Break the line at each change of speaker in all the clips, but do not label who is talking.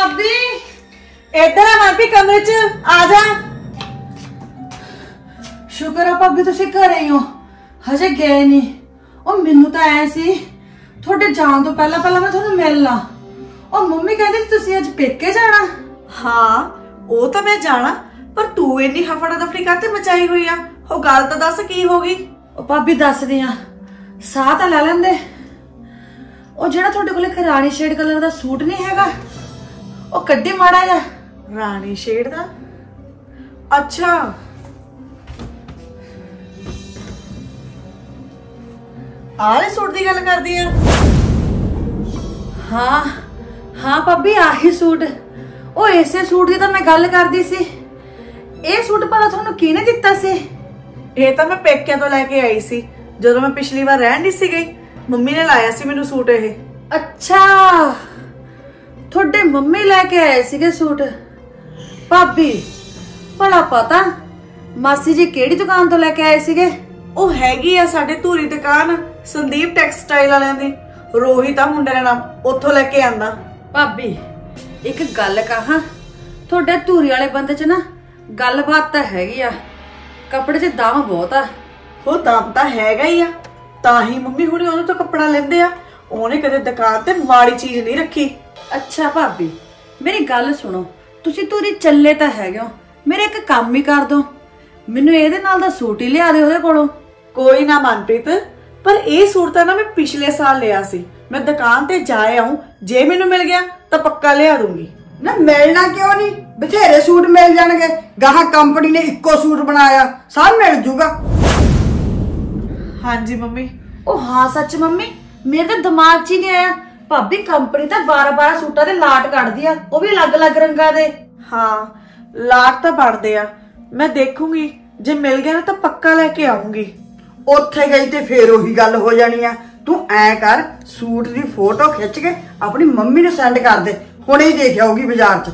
ਭਾਬੀ ਇੱਧਰ ਆ ਮਾਪੀ ਕਮਰੇ 'ਚ ਆ ਜਾ। ਸ਼ੁਕਰ ਆ ਭਾਬੀ ਤੁਸੀਂ ਘਰੇ ਹੀ ਹੋ। ਹਜੇ ਗਏ ਨਹੀਂ। ਉਹ ਮੈਨੂੰ ਤਾਂ ਐ ਸੀ ਤੁਹਾਡੇ ਜਾਣ ਤੋਂ ਪਹਿਲਾਂ ਪਹਿਲਾਂ ਮੈਂ ਤੁਹਾਨੂੰ ਮਿਲ ਲਾਂ। ਉਹ ਮੰਮੀ ਕਹਿੰਦੀ ਸੀ ਤੁਸੀਂ ਅੱਜ ਪੇਕੇ ਜਾਣਾ।
ਹਾਂ ਉਹ ਤਾਂ ਮੈਂ ਜਾਣਾ ਪਰ ਤੂੰ ਇੰਨੀ ਹਫੜਾ ਦਫੜੀ ਕਾਤੇ ਮਚਾਈ ਹੋਈ ਆ? ਉਹ ਗੱਲ ਤਾਂ ਦੱਸ ਕੀ ਹੋ ਗਈ?
ਉਹ ਭਾਬੀ ਦੱਸਦੀ ਆ ਸਾਹ ਤਾਂ ਲੈ ਲੈਂਦੇ। ਉਹ ਜਿਹੜਾ ਤੁਹਾਡੇ ਕੋਲ ਇੱਕ ਰਾਣੀ ਸ਼ੇਡ ਕਲਰ ਦਾ ਸੂਟ ਨਹੀਂ ਹੈਗਾ ਉਹ ਕੱਢੇ ਮਾੜਾ ਜਿਹਾ।
ਰਾਣੀ ਸ਼ੇਡ ਦਾ ਅੱਛਾ। ਆਲੇ ਸੂਟ ਦੀ ਗੱਲ ਕਰਦੀ ਆ?
ਹਾਂ ਹਾਂ ਭਾਬੀ, ਆਹੀ ਸੂਟ। ਉਹ ਇਸੇ ਸੂਟ ਦੀ ਤਾਂ ਮੈਂ ਗੱਲ ਕਰਦੀ ਸੀ। ਇਹ ਸੂਟ ਭਲਾ ਤੁਹਾਨੂੰ ਕਿਹਨੇ ਦਿੱਤਾ ਸੀ?
ਇਹ ਤਾਂ ਮੈਂ ਪੇਕਿਆਂ ਤੋਂ ਲੈ ਕੇ ਆਈ ਸੀ। ਜਦੋਂ ਮੈਂ ਪਿਛਲੀ ਵਾਰ ਰਹਿਣ ਨਹੀਂ ਸੀ ਗਈ, ਮੰਮੀ ਨੇ ਲਾਇਆ ਸੀ ਮੈਨੂੰ ਸੂਟ ਇਹ।
ਅੱਛਾ। ਤੁਹਾਡੇ ਮੰਮੀ ਲੈ ਕੇ ਆਏ ਸੀਗੇ ਸੂਟ। ਭਾਬੀ ਭਲਾ ਪਤਾ ਮਾਸੀ ਜੀ ਕਿਹੜੀ ਦੁਕਾਨ ਤੋਂ ਲੈ ਕੇ ਆਏ ਸੀਗੇ?
ਉਹ ਹੈਗੀ ਆ ਸਾਡੇ ਧੂਰੀ ਦੁਕਾਨ ਸੰਦੀਪ ਟੈਕਸਟਾਈਲ ਵਾਲਿਆਂ ਦੀ। ਰੋਹਿਤ ਆ ਮੁੰਡੇ ਦਾ ਨਾਮ ਉੱਥੋਂ ਲੈ ਕੇ ਆਂਦਾ।
ਭਾਬੀ ਇੱਕ ਗੱਲ ਕਹਾਂ ਤੁਹਾਡੇ ਧੂਰੀ ਵਾਲੇ ਬੰਦੇ 'ਚ ਨਾ ਗੱਲਬਾਤ ਤਾਂ ਹੈਗੀ ਆ। ਕੱਪੜੇ 'ਚ ਦਮ ਬਹੁਤ ਆ।
ਉਹ ਦਮ ਤਾਂ ਹੈਗਾ ਹੀ ਆ। ਤਾਂ ਹੀ ਮੰਮੀ ਹੁਣੇ ਉਹਨੂੰ ਤੋਂ ਕੱਪੜਾ ਲੈਂਦੇ ਆ। ਉਹਨੇ ਕਦੇ ਦੁਕਾਨ ਤੇ ਮਾੜੀ ਚੀਜ਼ ਨਹੀਂ ਰੱਖੀ।
ਅੱਛਾ ਭਾਬੀ ਮੇਰੀ ਗੱਲ ਸੁਣੋ। ਤੁਸੀਂ ਧੂਰੀ ਚੱਲੇ ਤਾਂ ਹੈਗੇ ਹੋ। ਮੇਰੇ ਇੱਕ ਕੰਮ ਹੀ ਕਰ ਦੋ ਮੈਨੂੰ ਇਹਦੇ ਨਾਲ ਦਾ ਸੂਟ ਹੀ ਲਿਆ ਦਿਓ ਉਹਦੇ ਕੋਲੋਂ।
ਕੋਈ ਨਾ ਮਨਪ੍ਰੀਤ ਪਰ ਇਹ ਸੂਟ ਤਾਂ ਨਾ ਮੈਂ ਪਿਛਲੇ ਸਾਲ ਲਿਆ ਸੀ। ਮੈਂ ਦੁਕਾਨ ਤੇ ਜਾ ਆਉਂ ਜੇ ਮੈਨੂੰ ਮਿਲ ਗਿਆ ਤਾਂ ਪੱਕਾ ਲਿਆ ਦੂੰਗੀ।
ਨਾ ਮਿਲਣਾ ਕਿਉਂ ਨਹੀਂ? ਬਥੇਰੇ ਸੂਟ ਮਿਲ ਜਾਣਗੇ। ਗਾਹਾਂ ਕੰਪਨੀ ਨੇ ਇੱਕੋ ਸੂਟ ਬਣਾਇਆ। ਸਭ ਮਿਲ ਜੂਗਾ।
ਹਾਂਜੀ ਮੰਮੀ।
ਉਹ ਹਾਂ ਸੱਚ ਮੰਮੀ ਮੇਰੇ ਤਾਂ ਦਿਮਾਗ 'ਚ ਹੀ ਨਹੀਂ ਆਇਆ। ਭਾਬੀ ਕੰਪਨੀ ਤਾਂ 12-12 ਸੂਟਾਂ ਦੇ ਲਾਟ ਕੱਢਦੀ ਆ ਉਹ ਵੀ ਅਲੱਗ-ਅਲੱਗ ਰੰਗਾਂ ਦੇ।
ਹਾਂ ਲਾਟ ਤਾਂ ਬਣਦੇ ਆ। ਮੈਂ ਦੇਖੂੰਗੀ ਜੇ ਮਿਲ ਗਿਆ ਨਾ ਤਾਂ ਪੱਕਾ ਲੈ ਕੇ ਆਉਂਗੀ
ਉੱਥੇ ਗਈ ਤੇ ਫੇਰ ਉਹੀ ਗੱਲ ਹੋ ਜਾਣੀ ਆ। ਤੂੰ ਐ ਕਰ ਸੂਟ ਦੀ ਫੋਟੋ ਖਿੱਚ ਕੇ ਆਪਣੀ ਮੰਮੀ ਨੂੰ ਸੈਂਡ ਕਰ ਦੇ। ਹੁਣੇ ਹੀ ਦੇਖ ਆਊਗੀ ਬਾਜ਼ਾਰ 'ਚ।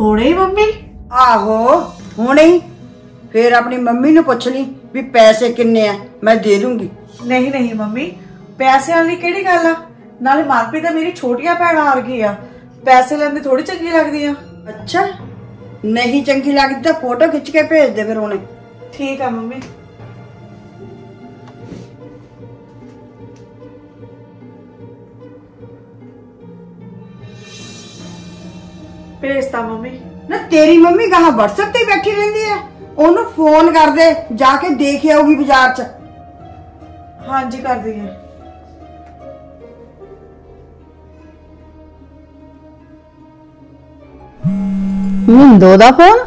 ਹੁਣੇ ਹੀ ਮੰਮੀ?
ਆਹੋ ਹੁਣੇ ਹੀ। ਫੇਰ ਆਪਣੀ ਮੰਮੀ ਨੂੰ ਪੁੱਛ ਲਈ ਵੀ ਪੈਸੇ ਕਿੰਨੇ ਆ ਮੈਂ ਦੇ ਦੂੰਗੀ।
ਨਹੀਂ ਨਹੀਂ ਮੰਮੀ ਪੈਸਿਆਂ ਵਾਲੀ ਕਿਹੜੀ ਗੱਲ ਆ? ਨਾਲੇ ਮਨਪ੍ਰੀਤ ਤਾਂ ਮੇਰੀ ਛੋਟੀਆਂ ਭੈਣਾਂ ਵਰਗੀ ਆ। ਪੈਸੇ ਲੈਂਦੇ ਥੋੜੀ ਚੰਗੀ ਲੱਗਦੀ ਆ।
ਅੱਛਾ ਨਹੀਂ ਚੰਗੀ ਲੱਗਦੀ ਤਾਂ ਫੋਟੋ ਖਿੱਚ ਕੇ ਭੇਜ ਦੇ ਫਿਰ ਹੁਣੇ
ਠੀਕ ਆ ਮੰਮੀ। ਭੇਜਤਾ ਮੰਮੀ।
ਨਾ ਤੇਰੀ ਮੰਮੀ ਗਾਹਾਂ WhatsApp ਤੇ ਬੈਠੀ ਰਹਿੰਦੀ ਆ। ਉਹਨੂੰ ਫੋਨ ਕਰ ਦੇ ਜਾ ਕੇ ਦੇਖ ਆਊਗੀ ਬਾਜ਼ਾਰ 'ਚ।
ਹਾਂਜੀ ਕਰਦੀ ਆ।
ਮਿੰਦੋ ਦਾ ਫੋਨ?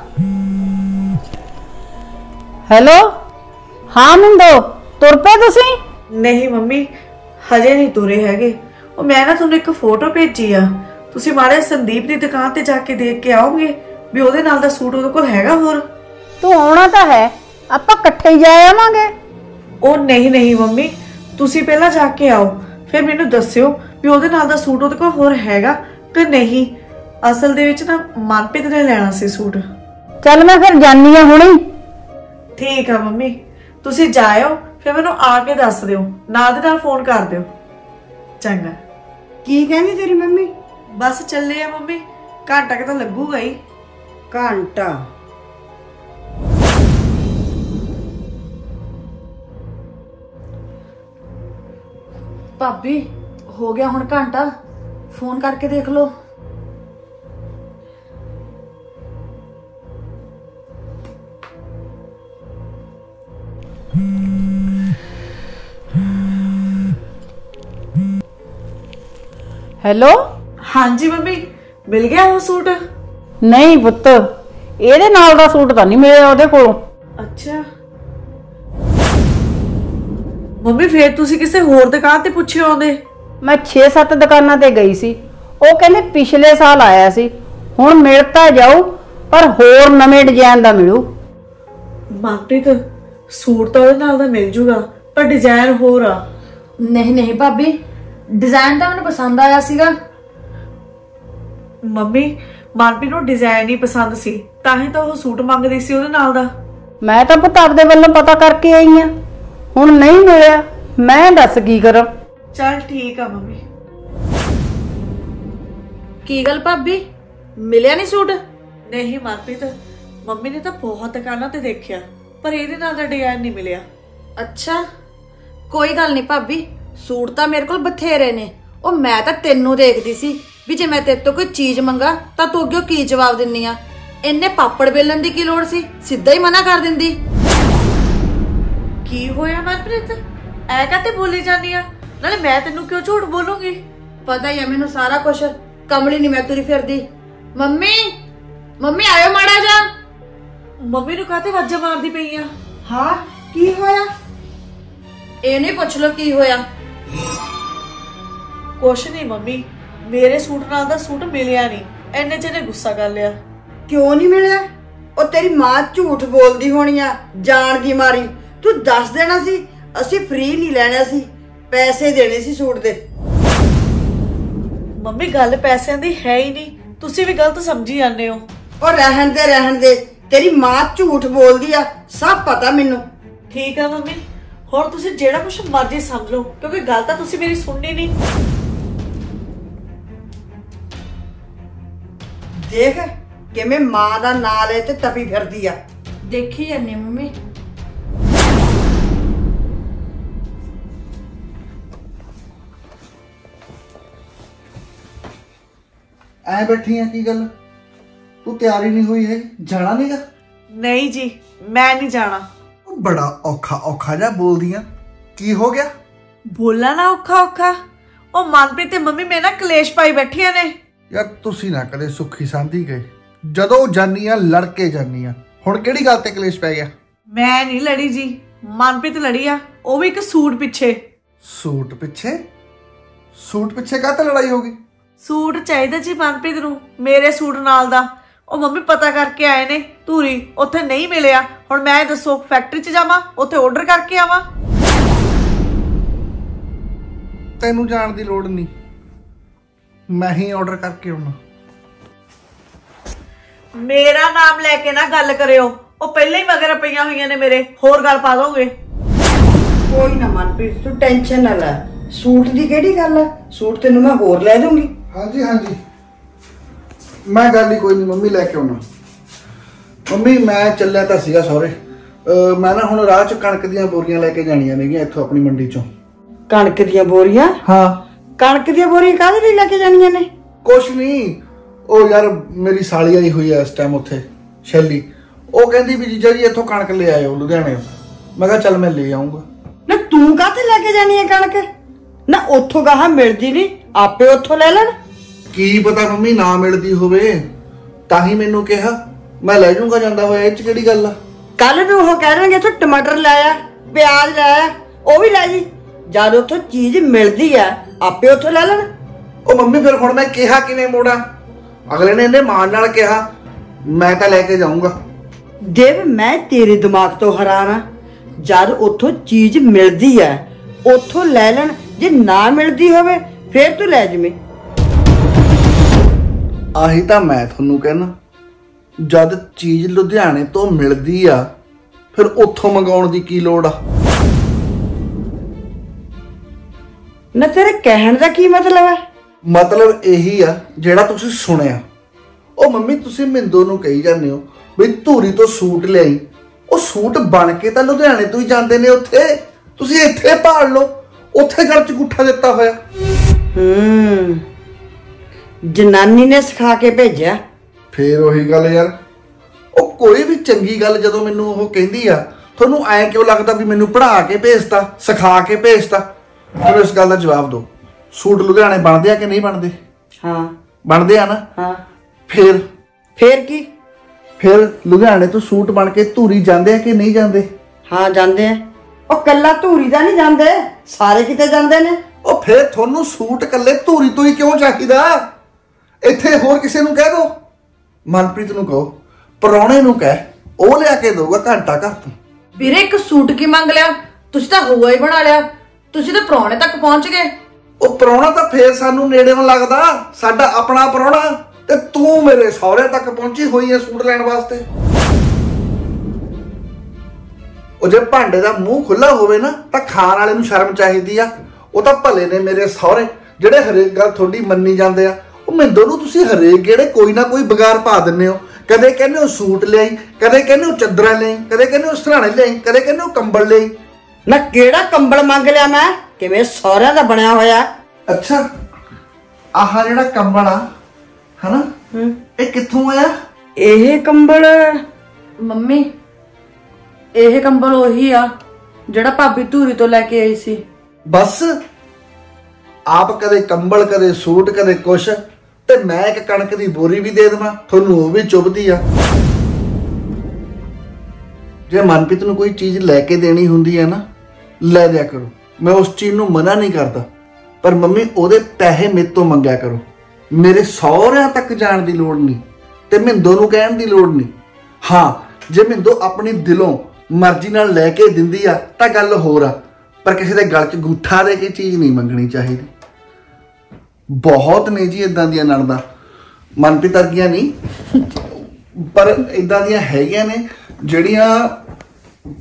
ਹੈਲੋ ਹਾਂ ਮਿੰਦੋ ਤੁਰ ਪਏ ਤੁਸੀਂ?
ਨਹੀਂ ਮੰਮੀ ਹਜੇ ਨਹੀਂ ਤੁਰੇ ਹੈਗੇ। ਉਹ ਮੈਂ ਨਾ ਤੁਹਾਨੂੰ ਇੱਕ ਫੋਟੋ ਭੇਜੀ ਆ। ਤੁਸੀਂ ਮਾੜੇ ਸੰਦੀਪ ਦੀ ਦੁਕਾਨ ਤੇ ਜਾ ਕੇ ਦੇਖ ਕੇ ਆਓਗੇ ਵੀ ਉਹਦੇ ਨਾਲ ਦਾ ਸੂਟ ਉਹਦੇ ਕੋਲ ਹੈਗਾ ਹੋਰ?
ਤੂੰ ਆਉਣਾ ਤਾਂ ਹੈ ਆਪਾਂ ਇਕੱਠੇ ਹੀ ਜਾ ਆਵਾਂਗੇ।
ਉਹ ਨਹੀਂ ਨਹੀਂ ਮੰਮੀ ਤੁਸੀਂ ਪਹਿਲਾਂ ਜਾ ਕੇ ਆਓ। ਫਿਰ ਮੈਨੂੰ ਦੱਸਿਓ ਵੀ ਉਹਦੇ ਨਾਲ ਦਾ ਸੂਟ ਉਹਦੇ ਕੋਲ ਹੋਰ ਹੈਗਾ ਕਿ ਨਹੀਂ। ਅਸਲ ਦੇ ਵਿੱਚ ਨਾ ਮਨਪ੍ਰੀਤ ਨੇ ਲੈਣਾ ਸੀ ਸੂਟ।
ਚੱਲ ਮੈਂ ਫਿਰ ਜਾਨੀ ਆ ਹੁਣੇ।
ਠੀਕ ਆ ਮੰਮੀ ਤੁਸੀਂ ਜਾਇਓ ਫਿਰ ਮੈਨੂੰ ਆ ਕੇ ਦੱਸ ਦਿਓ ਨਾਲ ਦੇ ਨਾਲ ਫੋਨ ਕਰ ਦਿਓ। ਚੰਗਾ।
ਕੀ ਕਹਿੰਦੀ ਤੇਰੀ ਮੰਮੀ?
ਬਸ ਚੱਲੇ ਆ ਮੰਮੀ ਘੰਟਾ ਕਿ ਤਾਂ ਲੱਗੂਗਾ ਹੀ।
ਘੰਟਾ।
ਭਾਬੀ ਹੋ ਗਿਆ ਹੁਣ ਘੰਟਾ। ਫੋਨ ਕਰਕੇ ਦੇਖ ਲਓ।
ਹੈਲੋ?
ਹਾਂਜੀ ਮੰਮੀ ਮਿਲ ਗਿਆ ਉਹ ਸੂਟ?
ਨਹੀਂ ਪੁੱਤ ਇਹਦੇ ਨਾਲ ਦਾ ਸੂਟ ਤਾਂ ਨਹੀਂ ਮਿਲਿਆ ਉਹਦੇ ਕੋਲੋਂ।
ਅੱਛਾ। ਮੰਮੀ ਫੇਰ ਤੁਸੀਂ ਕਿਸੇ ਹੋਰ ਦੁਕਾਨ ਤੇ ਪੁੱਛਿਓ ਆਉਂਦੇ
ਮੈਂ 6-7 ਦੁਕਾਨਾਂ ਤੇ ਗਈ ਸੀ। ਉਹ ਕਹਿੰਦੇ ਪਿਛਲੇ ਸਾਲ ਆਇਆ ਸੀ। ਹੁਣ ਮਿਲ ਤਾਂ ਜਾਊ ਪਰ ਹੋਰ ਨਵੇਂ ਡਿਜ਼ਾਈਨ ਦਾ ਮਿਲੂ।
ਮਨਪ੍ਰੀਤ ਸੂਟ ਤਾਂ ਉਹਦੇ ਨਾਲ ਦਾ ਮਿਲ ਜੂਗਾ ਪਰ ਡਿਜ਼ਾਈਨ ਹੋਰ ਆ।
ਨਹੀਂ ਨਹੀਂ ਭਾਬੀ ਡਿਜ਼ਾਈਨ ਤਾਂ ਮੈਨੂੰ ਪਸੰਦ ਆਇਆ ਸੀਗਾ।
ਮੰਮੀ ਮਨਪ੍ਰੀਤ ਨੂੰ ਡਿਜ਼ਾਈਨ ਹੀ ਪਸੰਦ ਸੀ ਤਾਂ ਹੀ ਤਾਂ ਉਹ ਸੂਟ ਮੰਗਦੀ ਸੀ ਉਹਦੇ ਨਾਲ ਦਾ।
ਮੈਂ ਤਾਂ ਪੁੱਤ ਆਪਦੇ ਵੱਲੋਂ ਪਤਾ ਕਰਕੇ ਆਈ ਆ। ਹੁਣ ਨਹੀਂ ਮਿਲਿਆ ਮੈਂ ਦੱਸ ਕੀ ਕਰਾਂ?
ਚਲ ਠੀਕ ਆ ਮੰਮੀ।
ਕੀ ਗੱਲ ਭਾਬੀ? ਮਿਲਿਆ ਨਹੀਂ ਸੂਟ?
ਨਹੀਂ ਮਨਪ੍ਰੀਤ ਮੰਮੀ ਨੇ ਤਾਂ ਬਹੁਤ ਦੁਕਾਨਾਂ ਤੇ ਦੇਖਿਆ। ਪਰ ਇਹਦੇ ਨਾਲ ਦਾ ਡਿਜ਼ਾਈਨ ਨਹੀਂ ਮਿਲਿਆ।
ਅੱਛਾ ਕੋਈ ਗੱਲ ਨਹੀਂ ਭਾਬੀ ਸੂਟ ਤਾਂ ਮੇਰੇ ਕੋਲ ਬਥੇਰੇ ਨੇ। ਉਹ ਮੈਂ ਤਾਂ ਤੈਨੂੰ ਦੇਖਦੀ ਸੀ ਵੀ ਜੇ ਮੈਂ ਤੇਰੇ ਤੋਂ ਕੋਈ ਚੀਜ਼ ਮੰਗਾ ਤਾਂ ਤੂੰ ਅੱਗੇ ਕੀ ਜਵਾਬ ਦਿੰਨੀ ਆ? ਇੰਨੇ ਪਾਪੜ ਵੇਲਣ ਦੀ ਕੀ ਲੋੜ ਸੀ? ਸਿੱਧਾ ਹੀ ਮਨਾ ਕਰ ਦਿੰਦੀ।
ਕੀ ਹੋਇਆ ਮਨਪ੍ਰੀਤ? ਐ ਕਾਤੇ ਬੋਲੀ ਜਾਂਦੀ ਆ? ਨਾਲੇ ਮੈਂ ਤੈਨੂੰ ਕਿਉਂ ਝੂਠ ਬੋਲੂੰਗੀ?
ਪਤਾ ਹੀ ਆ ਮੈਨੂੰ ਸਾਰਾ ਕੁਝ ਕਮਲੀ ਨਹੀਂ ਮੈਂ ਤੁਰੀ ਫਿਰਦੀ। ਮੰਮੀ ਮੰਮੀ ਆਇਓ ਮਾੜਾ ਜਾ
ਮੰਮੀ ਨੂੰ ਕਾਤੇ ਵਾਜਾ ਮਾਰਦੀ ਪਈ ਆ?
ਹਾਂ ਕੀ ਹੋਇਆ?
ਇਹ ਨਹੀਂ ਪੁੱਛ ਲੋ ਕੀ ਹੋਇਆ।
ਕੁਛ ਨਹੀਂ ਮੰਮੀ ਮੇਰੇ ਸੂਟ ਨਾਲ ਦਾ ਸੂਟ ਮਿਲਿਆ ਨਹੀਂ। ਐਨੇ ਚ ਇਹਨੇ ਗੁੱਸਾ ਕਰ ਲਿਆ।
ਕਿਉਂ ਨਹੀਂ ਮਿਲਿਆ? ਉਹ ਤੇਰੀ ਮਾਂ ਝੂਠ ਬੋਲਦੀ ਹੋਣੀ ਆ ਜਾਣ ਦੀ ਮਾਰੀ। ਤੂੰ ਦੱਸ ਦੇਣਾ ਸੀ ਅਸੀਂ ਫ੍ਰੀ ਨਹੀਂ ਲੈਣਾ ਸੀ ਪੈਸੇ ਦੇਣੇ ਸੀ ਸੂਟ ਦੇ।
ਮੰਮੀ ਗੱਲ ਪੈਸਿਆਂ ਦੀ ਹੈ ਹੀ ਨਹੀਂ। ਤੁਸੀਂ ਵੀ ਗਲਤ ਸਮਝੀ ਜਾਂਦੇ ਹੋ।
ਉਹ ਰਹਿਣ ਦੇ ਰਹਿਣ ਦੇ। ਤੇਰੀ ਮਾਂ ਝੂਠ ਬੋਲਦੀ ਆ ਸਭ ਪਤਾ ਮੈਨੂੰ।
ਠੀਕ ਆ ਮੰਮੀ ਹੁਣ ਤੁਸੀਂ ਜਿਹੜਾ ਕੁਝ ਮਰਜ਼ੀ ਸਮਝ ਲਓ ਕਿਉਂਕਿ ਗੱਲ ਤਾਂ ਤੁਸੀਂ ਮੇਰੀ ਸੁਣਨੀ ਨਹੀਂ।
ਦੇਖ ਕਿਵੇਂ ਮਾਂ ਦਾ ਨਾਂ ਲੈ ਤੇ ਤਪੀ ਫਿਰਦੀ ਆ।
ਦੇਖੀ ਜਾਂਦੀ ਮੰਮੀ।
ਐ ਬੈਠੀ ਆ ਕੀ ਗੱਲ? ਤੂੰ ਤਿਆਰੀ ਨਹੀਂ ਹੋਈ ਹੈ ਜਾਣਾ ਨਹੀਂਗਾ?
ਨਹੀਂ ਜੀ ਮੈਂ ਨਹੀਂ ਜਾਣਾ।
ਬੜਾ ਔਖਾ ਔਖਾ ਜਿਹਾ ਬੋਲਦੀ ਆ ਕੀ ਹੋ ਗਿਆ?
ਬੋਲਣਾ ਨਾ ਔਖਾ ਔਖਾ। ਉਹ ਮਨਪ੍ਰੀਤ ਤੇ ਮੰਮੀ ਮੇਰੇ ਨਾਲ ਕਲੇਸ਼ ਪਾਈ ਬੈਠੀਆਂ ਨੇ।
ਯਾਰ ਤੁਸੀਂ ਨਾ ਕਦੇ ਸੁੱਖੀ ਸਾਂਦੀ ਗਏ। ਜਦੋਂ ਜਾਨੀ ਆ ਲੜ ਕੇ ਜਾਨੀ ਆ ਹੁਣ ਕਿਹੜੀ ਗੱਲ ਤੇ ਕਲੇਸ਼ ਪੈ ਗਿਆ?
ਮੈਂ ਨਹੀਂ ਲੜੀ ਜੀ। ਮਨਪ੍ਰੀਤ ਲੜੀ ਆ। ਉਹ ਵੀ ਇੱਕ ਸੂਟ ਪਿੱਛੇ।
ਸੂਟ ਪਿੱਛੇ? ਸੂਟ ਪਿੱਛੇ ਕਾਹਤੇ ਲੜਾਈ ਹੋ ਗਈ?
ਸੂਟ ਚਾਹੀਦਾ ਜੀ ਮਨਪ੍ਰੀਤ ਨੂੰ। ਮੇਰੇ ਸੂਟ ਨਾਲ ਦਾ। ਉਹ ਮੰਮੀ ਪਤਾ ਕਰਕੇ ਆਏ ਨੇ ਧੂਰੀ ਉੱਥੇ ਨਹੀਂ ਮਿਲਿਆ। ਹੁਣ ਮੈਂ ਦੱਸੋ ਫੈਕਟਰੀ 'ਚ ਜਾਵਾਂ ਉੱਥੇ ਆਰਡਰ ਕਰਕੇ ਆਵਾਂ?
ਤੈਨੂੰ ਜਾਣ ਦੀ ਲੋੜ ਨਹੀਂ। ਮੈਂ ਹੀ ਆਰਡਰ ਕਰਕੇ ਆਉਣਾ।
ਮੇਰਾ ਨਾਮ ਲੈ ਕੇ ਨਾ ਗੱਲ ਕਰਿਓ। ਉਹ ਪਹਿਲਾਂ ਹੀ ਮਗਰ ਪਈਆਂ ਹੋਈਆਂ ਨੇ ਮੇਰੇ। ਹੋਰ ਗੱਲ ਪਾ ਦੋਗੇ?
ਕੋਈ ਨਾ ਮਨਪ੍ਰੀਤ ਤੂੰ ਟੈਨਸ਼ਨ ਨਾ ਲੈ। ਸੂਟ ਦੀ ਕਿਹੜੀ ਗੱਲ ਆ? ਸੂਟ ਤੈਨੂੰ ਮੈਂ ਹੋਰ ਲੈ ਦੂੰਗੀ।
ਹਾਂਜੀ ਹਾਂਜੀ। ਮੈਂ ਗੱਲ ਹੀ ਕੋਈ ਨਹੀਂ ਮੰਮੀ ਲੈ ਕੇ ਆਉਣਾ। ਮੰਮੀ ਮੈਂ ਚੱਲਿਆ ਤਾਂ ਸੀਗਾ ਸਹੁਰੇ ਅਹ ਮੈਂ ਨਾ ਹੁਣ ਰਾਹ 'ਚ ਕਣਕ ਦੀਆਂ ਬੋਰੀਆਂ ਲੈ ਕੇ ਜਾਣੀਆਂ ਨੇਗੀਆਂ ਇੱਥੋਂ ਆਪਣੀ ਮੰਡੀ 'ਚੋਂ।
ਕਣਕ ਦੀਆਂ ਬੋਰੀਆਂ?
ਹਾਂ।
ਕਣਕ ਦੀਆਂ ਬੋਰੀਆਂ ਕਾਹਦੇ ਲਈ ਲੈ ਕੇ ਜਾਣੀਆਂ ਨੇ?
ਕੁਛ ਨਹੀਂ ਉਹ ਯਾਰ ਮੇਰੀ ਸਾਲੀ ਆਈ ਹੋਈ ਐ ਇਸ ਟਾਈਮ ਉੱਥੇ ਸ਼ੈਲੀ। ਉਹ ਕਹਿੰਦੀ ਵੀ ਜੀਜਾ ਜੀ ਇੱਥੋਂ ਕਣਕ ਲੈ ਆਇਓ ਲੁਧਿਆਣੇ ਮੈਂ ਕਿਹਾ ਚੱਲ ਮੈਂ ਲੈ ਆਉਂਗਾ
ਨਾ ਤੂੰ ਕਾਹਤੇ ਲੈ ਕੇ ਜਾਣੀ ਹੈ ਕਣਕ? ਨਾ ਉੱਥੋਂ ਗਾਹਾਂ ਮਿਲਦੀ ਨਹੀਂ ਆਪੇ ਉੱਥੋਂ ਲੈ ਲੈਣ।
ਕੀ ਪਤਾ ਮੰਮੀ ਨਾ ਮਿਲਦੀ ਹੋਵੇ? ਤਾਂ ਹੀ ਮੈਨੂੰ ਕਿਹਾ। ਮੈਂ ਲੈ ਜਾਊਂਗਾ ਜਾਂਦਾ ਹੋਇਆ ਇਹ 'ਚ ਕਿਹੜੀ ਗੱਲ ਆ?
ਕੱਲ ਨੂੰ ਉਹ ਕਹਿ ਦੇਣਗੇ ਤੂੰ ਟਮਾਟਰ ਲਾਇਆ ਪਿਆਜ਼ ਲਾਇਆ ਉਹ ਵੀ ਲੈ ਜੀ। ਜਦ ਉੱਥੋਂ ਚੀਜ਼ ਮਿਲਦੀ ਆ ਆਪੇ ਉੱਥੋਂ ਲੈ ਲੈਣ।
ਉਹ ਮੰਮੀ ਫਿਰ ਹੁਣ ਮੈਂ ਕਿਹਾ ਕਿਵੇਂ ਮੋੜਾਂ? ਅਗਲੇ ਨੇ ਇਹਨੇ ਮਾਣ ਨਾਲ ਕਿਹਾ ਮੈਂ ਤਾਂ ਲੈ ਕੇ ਜਾਊਂਗਾ।
ਦੇਵ ਮੈਂ ਤੇਰੇ ਦਿਮਾਗ ਤੋਂ ਹੈਰਾਨ ਆ। ਜਦ ਉੱਥੋਂ ਚੀਜ਼ ਮਿਲਦੀ ਆ ਉੱਥੋਂ ਲੈ ਲੈਣ। ਜੇ ਨਾ ਮਿਲਦੀ ਹੋਵੇ ਫੇਰ ਤੂੰ ਲੈ ਜਵੇਂ।
ਆਹੀ ਤਾਂ ਮੈਂ ਤੁਹਾਨੂੰ ਕਹਿਣਾ। ਜਦ ਚੀਜ਼ ਲੁਧਿਆਣੇ ਤੋਂ ਮਿਲਦੀ ਆ ਫਿਰ ਉੱਥੋਂ ਮੰਗਾਉਣ ਦੀ ਕੀ ਲੋੜ ਆ?
ਨਾ ਤੇਰੇ ਕਹਿਣ ਦਾ ਕੀ ਮਤਲਬ ਹੈ
ਮਤਲਬ ਇਹੀ ਆ ਜਿਹੜਾ ਤੁਸੀਂ ਸੁਣਿਆ। ਉਹ ਮੰਮੀ ਤੁਸੀਂ ਮਿੰਦੋ ਨੂੰ ਕਹੀ ਜਾਂਦੇ ਹੋ ਵੀ ਧੂਰੀ ਤੋਂ ਸੂਟ ਲਿਆਈ। ਉਹ ਸੂਟ ਬਣ ਕੇ ਤਾਂ ਲੁਧਿਆਣੇ ਤੋਂ ਹੀ ਜਾਂਦੇ ਨੇ ਉੱਥੇ। ਤੁਸੀਂ ਇੱਥੇ ਭਾਲ ਲਓ। ਉੱਥੇ ਘਰ ਚ ਗੁੱਠਾ ਦਿੱਤਾ ਹੋਇਆ।
ਹੂੰ। ਜਨਾਨੀ ਨੇ ਸਿਖਾ ਕੇ ਭੇਜਿਆ।
ਫੇਰ ਉਹੀ ਗੱਲ ਯਾਰ। ਉਹ ਕੋਈ ਵੀ ਚੰਗੀ ਗੱਲ ਜਦੋਂ ਮੈਨੂੰ ਉਹ ਕਹਿੰਦੀ ਆ ਤੁਹਾਨੂੰ ਐ ਕਿਉਂ ਲੱਗਦਾ ਵੀ ਮੈਨੂੰ ਪੜ੍ਹਾ ਕੇ ਭੇਜਤਾ ਸਿਖਾ ਕੇ ਭੇਜਤਾ? ਮੈਨੂੰ ਇਸ ਗੱਲ ਦਾ ਜਵਾਬ ਦਿਓ। ਸੂਟ ਲੁਧਿਆਣੇ ਬਣਦੇ ਆ ਕਿ ਨਹੀਂ ਬਣਦੇ?
ਹਾਂ।
ਬਣਦੇ ਆ ਨਾ?
ਹਾਂ।
ਫੇਰ?
ਫੇਰ ਕੀ?
ਫਿਰ ਲੁਧਿਆਣੇ ਤੋਂ ਸੂਟ ਬਣ ਕੇ ਧੂਰੀ ਜਾਂਦੇ ਆ ਕਿ ਨਹੀਂ ਜਾਂਦੇ?
ਹਾਂ ਜਾਂਦੇ ਆ। ਉਹ ਕੱਲਾ ਧੂਰੀ ਦਾ ਨਹੀਂ ਜਾਂਦੇ। ਸਾਰੇ ਕਿਤੇ ਜਾਂਦੇ ਨੇ।
ਉਹ ਫਿਰ ਤੁਹਾਨੂੰ ਸੂਟ ਕੱਲੇ ਧੂਰੀ ਤੋਂ ਹੀ ਕਿਉਂ ਚਾਹੀਦਾ? ਇੱਥੇ ਹੋਰ ਕਿਸੇ ਨੂੰ ਕਹਿ ਦੋ? ਮਨਪ੍ਰੀਤ ਨੂੰ ਕਹੋ। ਪਰੌਣੇ ਨੂੰ ਕਹਿ। ਉਹ ਲਿਆ ਕੇ ਦਊਗਾ ਘੰਟਾ ਘਰ ਤੋਂ।
ਵੀਰੇ ਇੱਕ ਸੂਟ ਕੀ ਮੰਗ ਲਿਆ? ਤੁਸੀਂ ਤਾਂ ਹੂਆ ਹੀ ਬਣਾ ਲਿਆ। ਤੁਸੀਂ ਤਾਂ ਪ੍ਰਾਹੁਣੇ ਤੱਕ ਪਹੁੰਚ ਗਏ।
ਉਹ ਪਰੌਣਾ ਤਾਂ ਫੇਰ ਸਾਨੂੰ ਨੇੜੇੋਂ ਲੱਗਦਾ। ਸਾਡਾ ਆਪਣਾ ਪਰੌਣਾ ਤੇ ਤੂੰ ਮੇਰੇ ਸਹੁਰੇ ਤੱਕ ਪਹੁੰਚੀ ਹੋਈ ਐ ਸੂਟ ਲੈਣ ਵਾਸਤੇ। ਉਹ ਜੇ ਭਾਂਡੇ ਦਾ ਮੂੰਹ ਖੁੱਲਾ ਹੋਵੇ ਨਾ ਤਾਂ ਖਾਣ ਵਾਲੇ ਨੂੰ ਸ਼ਰਮ ਚਾਹੀਦੀ ਆ। ਉਹ ਤਾਂ ਭਲੇ ਨੇ ਮੇਰੇ ਸਹੁਰੇ ਜਿਹੜੇ ਹਰੇਕ ਗੱਲ ਤੁਹਾਡੀ ਮੰਨੀ ਜਾਂਦੇ ਆ। ਉਹ ਮਿੰਦੋ ਨੂੰ ਤੁਸੀਂ ਹਰੇਕ ਗੇੜੇ ਕੋਈ ਨਾ ਕੋਈ ਬਗਾਰ ਪਾ ਦਿੰਦੇ ਹੋ। ਕਦੇ ਕਹਿੰਦੇ ਹੋ ਸੂਟ ਲਿਆਈ ਕਦੇ ਕਹਿੰਦੇ ਹੋ ਚੱਦਰਾਂ ਲਿਆਈ ਕਦੇ ਕਹਿੰਦੇ ਹੋ ਸਰਾਣੇ ਲਿਆਈ ਕਦੇ ਕਹਿੰਦੇ ਹੋ ਕੰਬਲ ਲਿਆਈ।
ਨਾ ਕਿਹੜਾ ਕੰਬਲ ਮੰਗ ਲਿਆ ਮੈਂ? ਕਿਵੇਂ ਸਹੁਰਿਆਂ ਦਾ ਬਣਿਆ ਹੋਇਆ?
ਅੱਛਾ ਆਹ ਜਿਹੜਾ ਕੰਬਲ ਆ ਹਨਾ? ਇਹ ਕਿੱਥੋਂ ਆਇਆ?
ਇਹ ਕੰਬਲ
ਮੰਮੀ ਇਹ ਕੰਬਲ ਉਹੀ ਆ ਜਿਹੜਾ ਭਾਬੀ ਧੂਰੀ ਤੋਂ ਲੈ ਕੇ ਆਈ ਸੀ।
ਬਸ ਆਪ ਕਦੇ ਕੰਬਲ ਕਦੇ ਸੂਟ ਕਦੇ ਕੁਛ। ਤੇ ਮੈਂ ਇੱਕ ਕਣਕ ਦੀ ਬੋਰੀ ਵੀ ਦੇ ਦੇਵਾਂ, ਤੁਹਾਨੂੰ ਉਹ ਵੀ ਚੁੱਭਦੀ ਆ। ਜੇ ਮਨਪ੍ਰੀਤ ਨੂੰ ਕੋਈ ਚੀਜ਼ ਲੈ ਕੇ ਦੇਣੀ ਹੁੰਦੀ ਹੈ ਨਾ, ਲੈ ਦਿਆ ਕਰੋ। ਮੈਂ ਉਸ ਚੀਜ਼ ਨੂੰ ਮਨਾ ਨਹੀਂ ਕਰਦਾ, ਪਰ ਮੰਮੀ ਉਹਦੇ ਪੈਸੇ ਮੇਰੇ ਤੋਂ ਮੰਗਿਆ ਕਰੋ। ਮੇਰੇ ਸਹੁਰਿਆਂ ਤੱਕ ਜਾਣ ਦੀ ਲੋੜ ਨਹੀਂ ਤੇ ਮਿੰਦੋ ਨੂੰ ਕਹਿਣ ਦੀ ਲੋੜ ਨਹੀਂ। ਹਾਂ, ਜੇ ਮਿੰਦੋ ਆਪਣੀ ਦਿਲੋਂ ਮਰਜ਼ੀ ਨਾਲ ਲੈ ਕੇ ਦਿੰਦੀ ਆ, ਤਾਂ ਗੱਲ ਹੋਰ ਆ। ਪਰ ਕਿਸੇ ਦੇ ਗਲ 'ਚ ਗੂਠਾ ਦੇ ਕੇ ਚੀਜ਼ ਨਹੀਂ ਮੰਗਣੀ ਚਾਹੀਦੀ। ਬਹੁਤ ਨੇ ਜੀ ਇਦਾਂ ਦੀਆਂ ਨਣਦਾਂ ਮਨਪ੍ਰੀਤ ਵਰਗੀਆਂ ਨਹੀਂ। ਪਰ ਇਦਾਂ ਦੀਆਂ ਹੈਗੀਆਂ ਨੇ, ਜਿਹੜੀਆਂ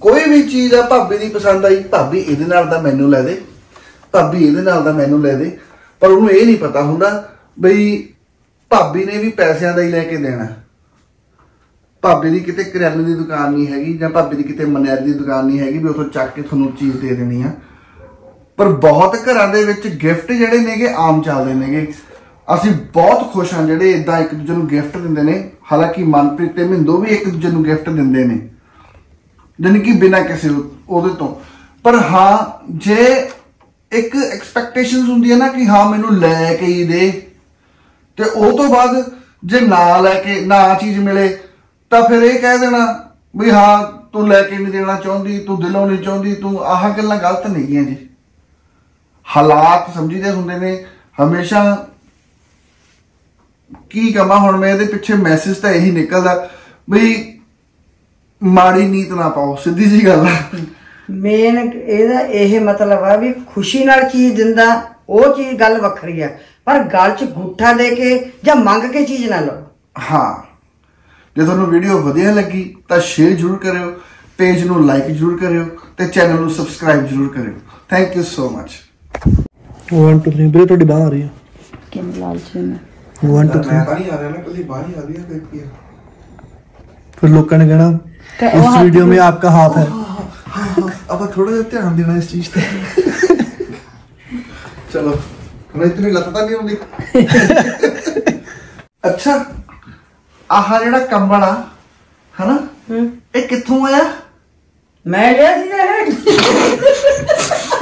ਕੋਈ ਵੀ ਚੀਜ਼ ਆ ਭਾਬੀ ਦੀ ਪਸੰਦ ਆਈ, ਭਾਬੀ ਇਹਦੇ ਨਾਲ ਦਾ ਮੈਨੂੰ ਲੈ ਦੇ। ਭਾਬੀ ਇਹਦੇ ਨਾਲ ਦਾ ਮੈਨੂੰ ਲੈ ਦੇ। ਪਰ ਉਹਨੂੰ ਇਹ ਨਹੀਂ ਪਤਾ ਹੁੰਦਾ ਬਈ ਭਾਬੀ ਨੇ ਵੀ ਪੈਸਿਆਂ ਦਾ ਹੀ ਲੈ ਕੇ ਦੇਣਾ। ਭਾਬੀ ਦੀ ਕਿਤੇ ਕਰਿਆਨੇ ਦੀ ਦੁਕਾਨ ਨਹੀਂ ਹੈਗੀ ਜਾਂ ਭਾਬੀ ਦੀ ਕਿਤੇ ਮਨਿਆਰੀ ਦੀ ਦੁਕਾਨ ਨਹੀਂ ਹੈਗੀ ਵੀ ਉਥੋਂ ਚੱਕ ਕੇ ਤੁਹਾਨੂੰ ਚੀਜ਼ ਦੇ ਦੇਣੀ ਆ। ਪਰ ਬਹੁਤ ਘਰਾਂ ਦੇ ਵਿੱਚ ਗਿਫਟ ਜਿਹੜੇ ਨੇਗੇ, ਆਮ ਚੱਲਦੇ ਨੇਗੇ। ਅਸੀਂ ਬਹੁਤ ਖੁਸ਼ ਹਾਂ ਜਿਹੜੇ ਇਦਾਂ ਇੱਕ ਦੂਜੇ ਨੂੰ ਗਿਫਟ ਦਿੰਦੇ ਨੇ। ਹਾਲਾਂਕਿ ਮਨਪ੍ਰੀਤ ਤੇ ਮਿੰਦੋ ਵੀ ਇੱਕ ਦੂਜੇ ਨੂੰ ਗਿਫਟ ਦਿੰਦੇ ਨੇ। ਜਾਣੀ ਕਿ ਬਿਨਾਂ ਕਿਸੇ ਉਹਦੇ ਤੋਂ। ਪਰ ਹਾਂ, ਜੇ ਇੱਕ ਐਕਸਪੈਕਟੇਸ਼ਨਸ ਹੁੰਦੀ ਹੈ ਨਾ ਕਿ ਹਾਂ, ਮੈਨੂੰ ਲੈ ਕੇ ਹੀ ਦੇ, ਤੇ ਉਹ ਤੋਂ ਬਾਅਦ ਜੇ ਨਾ ਲੈ ਕੇ, ਨਾ ਚੀਜ਼ ਮਿਲੇ, ਤਾਂ ਫਿਰ ਇਹ ਕਹਿ ਦੇਣਾ ਵੀ ਹਾਂ, ਤੂੰ ਲੈ ਕੇ ਨਹੀਂ ਦੇਣਾ ਚਾਹੁੰਦੀ, ਤੂੰ ਦਿਲੋਂ ਨਹੀਂ ਚਾਹੁੰਦੀ, ਤੂੰ ਆਹ ਗੱਲਾਂ ਗਲਤ ਨੇਗੀਆਂ ਜੀ। ਹਾਲਾਤ ਸਮਝੀਦੇ ਹੁੰਦੇ ਨੇ ਹਮੇਸ਼ਾ ਕੀ ਕਮਾ ਹੁਣ ਮੈਂ ਇਹਦੇ ਪਿੱਛੇ ਮੈਸੇਜ ਤਾਂ ਇਹੀ ਨਿਕਲਦਾ ਵੀ ਮਾੜੀ ਨੀਤ ਨਾ ਪਾਓ ਸਿੱਧੀ ਜੀ ਗੱਲ
ਮੇਨ ਇਹਦਾ ਇਹ ਮਤਲਬ ਆ ਵੀ ਖੁਸ਼ੀ ਨਾਲ ਚੀਜ਼ ਦਿੰਦਾ ਉਹ ਚੀਜ਼ ਗੱਲ ਵੱਖਰੀ ਆ। ਪਰ ਗੱਲ 'ਚ ਗੁੱਠਾ ਦੇ ਕੇ ਜਾਂ ਮੰਗ ਕੇ ਚੀਜ਼ ਨਾ ਲਓ।
ਹਾਂ। ਜੇ ਤੁਹਾਨੂੰ ਵੀਡੀਓ ਵਧੀਆ ਲੱਗੀ ਤਾਂ ਸ਼ੇਅਰ ਜ਼ਰੂਰ ਕਰਿਓ ਪੇਜ ਨੂੰ ਲਾਈਕ ਜ਼ਰੂਰ ਕਰਿਓ ਤੇ ਚੈਨਲ ਨੂੰ ਸਬਸਕ੍ਰਾਈਬ ਜ਼ਰੂਰ ਕਰਿਓ। ਥੈਂਕ ਯੂ ਸੋ ਮਚ
1 2 3 ਵੀਰੇ ਤੁਹਾਡੀ ਹੈ।
ਮੈਂ
1 2 3
ਬਾਹਰ ਹੀ ਆ ਰਹੀ ਹੈ ਦੇਖੀ
ਫਿਰ ਲੋਕਾਂ ਨੇ ਕਹਿਣਾ ਇਸ ਵੀਡੀਓ ਮੇਂ ਆਪਕਾ ਹਾਥ ਹੈ।
ਆਪਾਂ ਥੋੜਾ ਜਿਹਾ ਧਿਆਨ ਦੇਣਾ ਇਸ ਚੀਜ਼ ਤੇ। ਚਲੋ ਹੁਣ ਇਤਨੀ ਲੱਤਾਂ ਨਹੀਂ ਹੁੰਦੀ। ਅੱਛਾ ਆਹ ਜਿਹੜਾ ਕੰਬਲ ਆ ਹਨਾ? ਇਹ ਕਿੱਥੋਂ ਆਇਆ?
ਮੈਂ ਲਿਆ ਸੀ ਇਹ।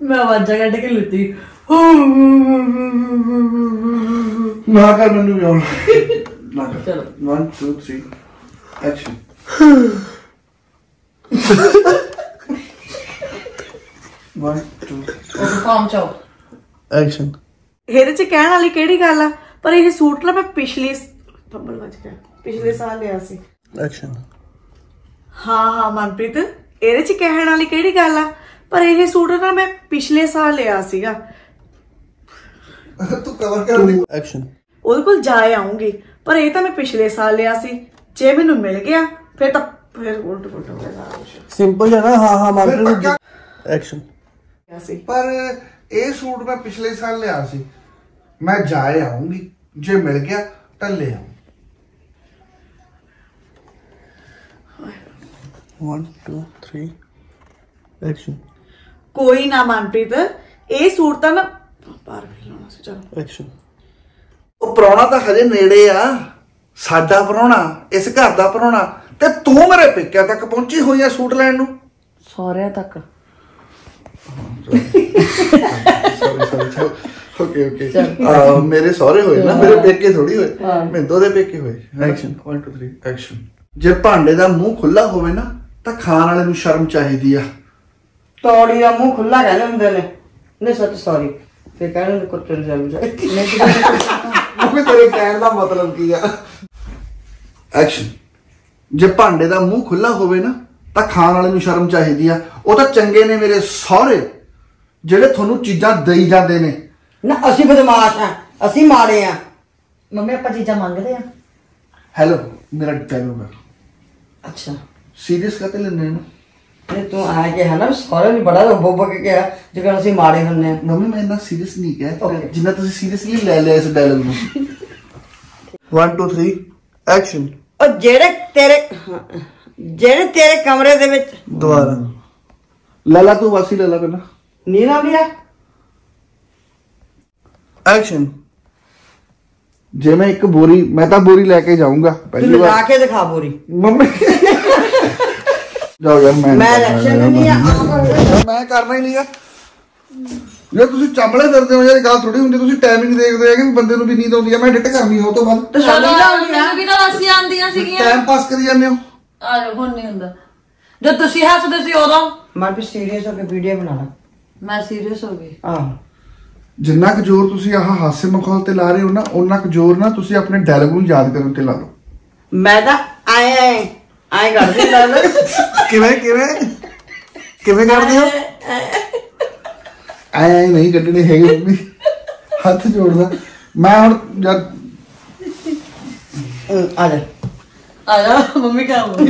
ਮੈਂ
ਆਵਾਜ਼ਾਂ ਕੱਢ ਕੇ ਲੁੱਤੀ।
ਨਾ ਕਰ ਮੈਨੂੰ ਵੀ ਨਾ ਕਰ। 1 2 3 ਐਕਸ਼ਨ ਵਨ ਟੂ
ਫਾਰਮ ਚਾਓ
ਐਕਸ਼ਨ
ਇਹਦੇ ਚ ਕਹਿਣ ਵਾਲੀ ਕਿਹੜੀ ਗੱਲ ਆ? ਪਰ ਇਹ ਸੂਟ ਨਾ ਮੈਂ ਪਿਛਲੇ ਪਿਛਲੇ ਸਾਲ ਲਿਆ ਸੀ।
ਐਕਸ਼ਨ
ਹਾਂ ਹਾਂ ਮਨਪ੍ਰੀਤ ਇਹਦੇ ਚ ਕਹਿਣ ਵਾਲੀ ਕਿਹੜੀ ਗੱਲ ਆ?
पर ये सूट
ना
मैं पिछले साल लिया सीगा। जाए आऊँगी पर ये तो मैं पिछले साल लिया जे मेनू मिल गया फिर तो फिर उल्ट पुल्ट हो गया।
सिंपल है ना? हाँ
मार पर ये सूट मैं पिछले साल लिया मैं जाए आऊँगी जे मिल गया तो ले आ
One, two, three, action.
ਕੋਈ ਨਾ ਮਨਪ੍ਰੀਤ ਇਹ ਸੂਟ ਤਾਂ ਨਾ ਬਾਹਰ ਵੀ ਲਾਉਣਾ ਸੀ ਚਲੋ।
ਐਕਸ਼ਨ
ਉਹ ਪ੍ਰਾਹੁਣਾ ਤਾਂ ਹਜੇ ਨੇੜੇ ਆ। ਸਾਡਾ ਪ੍ਰਾਹੁਣਾ ਇਸ ਘਰ ਦਾ ਪ੍ਰਾਹੁਣਾ ਤੇ ਤੂੰ ਮੇਰੇ ਪੇਕਿਆਂ ਤੱਕ ਪਹੁੰਚੀ ਹੋਈ ਆ ਸੂਟ ਲੈਣ ਨੂੰ?
ਸਹੁਰਿਆਂ ਤੱਕ।
ਸੌਰੀ ਓਕੇ ਓਕੇ ਮੇਰੇ ਸਹੁਰੇ ਹੋਏ ਨਾ ਮੇਰੇ ਪੇਕੇ ਥੋੜੀ ਹੋਏ। ਮਿੰਦੋ ਦੇ ਪੇਕੇ ਹੋਏ। ਐਕਸ਼ਨ 1 2 3 ਐਕਸ਼ਨ ਜੇ ਭਾਂਡੇ ਦਾ ਮੂੰਹ ਖੁੱਲਾ ਹੋਵੇ ਨਾ ਤਾਂ ਖਾਣ ਵਾਲੇ ਨੂੰ ਸ਼ਰਮ ਚਾਹੀਦੀ ਆ।
ਤੌੜੀ ਦਾ ਮੂੰਹ ਖੁੱਲਾ ਕਹਿੰਦੇ ਹੁੰਦੇ ਨੇ। ਨਹੀਂ ਸੱਚ ਸੌਰੀ ਤੇ ਕਹਿੰਦੇ ਨੇ ਕੁੱਤੇ ਨੂੰ ਜਲ ਜਾਏ
ਮੰਮੀ ਤੇਰੇ ਕਹਿਣ ਦਾ ਮਤਲਬ ਕੀ ਆ? ਐਕਸ਼ਨ ਜੇ ਭਾਂਡੇ ਦਾ ਮੂੰਹ ਖੁੱਲਾ ਹੋਵੇ ਨਾ ਤਾਂ ਖਾਣ ਵਾਲੇ ਨੂੰ ਸ਼ਰਮ ਚਾਹੀਦੀ ਆ। ਉਹ ਤਾਂ ਚੰਗੇ ਨੇ ਮੇਰੇ ਸਹੁਰੇ ਜਿਹੜੇ ਤੁਹਾਨੂੰ ਚੀਜ਼ਾਂ ਦੇਈ ਜਾਂਦੇ ਨੇ।
ਨਾ ਅਸੀਂ ਬਦਮਾਸ਼ ਆ। ਅਸੀਂ ਮਾੜੇ ਆ।
ਮੰਮੀ ਆਪਾਂ ਚੀਜ਼ਾਂ ਮੰਗਦੇ ਆ।
ਹੈਲੋ ਮੇਰਾ ਡਾਇਲੋਗ ਹੈ
ਅੱਛਾ।
ਸੀਰੀਅਸ ਕਾਤੇ ਲੈਂਦੇ ਨੇ
ਤੇ ਤੂੰ ਆ ਕੇ ਹੈ ਨਾ ਸਾਰੇ ਨੂੰ ਬੜਾ ਬੋਬ ਕੇ ਕਿਹਾ ਜਿਵੇਂ ਅਸੀਂ ਮਾੜੇ ਹੁੰਨੇ ਆ
ਮੰਮੀ ਮੈਂ ਇੰਨਾ ਸੀਰੀਅਸ ਨਹੀਂ ਕਿਹਾ. ਜਿੰਨਾ ਤੁਸੀਂ ਸੀਰੀਅਸਲੀ ਲੈ ਲਿਆ ਇਸ ਡਾਇਲੋਗ ਨੂੰ। 1 2 3 ਐਕਸ਼ਨ
ਉਹ ਜਿਹੜੇ ਤੇਰੇ ਜਿਹੜੇ ਤੇਰੇ ਕਮਰੇ ਦੇ ਵਿੱਚ
ਦੁਬਾਰਾ। ਲਾਲਾ ਤੂੰ ਵਾਸੀ ਲੈ ਲਾ ਪਹਿਲਾਂ।
ਨੀਨਾ ਵੀਰਾ
ਐਕਸ਼ਨ ਜੇ ਮੈਂ ਇੱਕ ਬੋਰੀ ਮੈਂ ਤਾਂ ਬੋਰੀ ਲੈ ਕੇ ਜਾਊਂਗਾ ਪਹਿਲੀ ਵਾਰ।
ਕੇ ਦਿਖਾ ਬੋਰੀ।
ਮੰਮੀ ਜਾਓ ਯਾਰ ਮੈਂ
ਮੈਂ ਇਲੈਕਸ਼ਨ ਨਹੀਂ ਆ।
ਮੈਂ ਕਰਨਾ। ਹੀ ਨਹੀਂਗਾ ਜੇ ਤੁਸੀਂ ਚਾਂਬਲੇ ਫਿਰਦੇ ਹੋ ਯਾਰ ਗੱਲ ਥੋੜੀ ਹੁੰਦੀ ਤੁਸੀਂ ਟਾਈਮਿੰਗ ਦੇਖਦੇ ਆ ਕਿ ਬੰਦੇ ਨੂੰ ਵੀ ਨੀਂਦ ਆਉਂਦੀ ਆ। ਮੈਂ ਐਡਿਟ ਕਰਨੀ ਹੋ ਤੋਂ ਬਾਅਦ।
ਤੇ ਸਾਨੂੰ
ਚਲੋ
ਤਾਂ ਆਉਂਦੀ ਆ
ਮੈਨੂੰ ਵੀ ਤਾਂ ਵਾਸੀ ਆਉਂਦੀਆਂ ਸੀਗੀਆਂ?
ਟਾਈਮ ਪਾਸ ਕਰੀ ਜਾਂਦੇ ਹੋ।
ਆ ਹੁਣ ਨਹੀਂ ਹੁੰਦਾ। ਜਦ ਤੁਸੀਂ ਹੱਸਦੇ ਸੀ ਉਦੋਂ?
ਮੈਂ ਵੀ ਸੀਰੀਅਸ ਹੋ ਕੇ ਵੀਡੀਓ ਬਣਾਣਾ
ਮੈਂ ਸੀਰੀਅਸ ਹੋ ਗਈ।
ਆਹ।
ਜਿੰਨਾ ਕੁ ਜ਼ੋਰ ਤੁਸੀਂ ਆਹ ਹਾਸੇ ਮਖੌਲ ਤੇ ਲਾ ਰਹੇ ਹੋ ਨਾ ਉਹਨਾਂ ਕੁ ਜ਼ੋਰ ਨਾ ਤੁਸੀਂ ਆਪਣੇ ਡਾਇਲੌਗ ਨੂੰ ਯਾਦ ਕਰਨ ਤੇ ਲਾ ਲਓ।
ਮੈਂ ਤਾਂ ਆਏ ਆਏ ਆਏ ਕਰਦੀ ਲੱਲ
ਕਿਵੇਂ ਕਿਵੇਂ? ਕਿਵੇਂ ਕਰਦੇ ਹੋ ਐ ਐ ਨਹੀਂ ਕੱਢਣੇ ਹੈਗੇ ਮੰਮੀ। ਹੱਥ ਜੋੜਦਾ ਮੈਂ ਹੁਣ ਜਦ
ਆ ਜਾ।
ਆ ਜਾ ਮੰਮੀ ਕੰਮ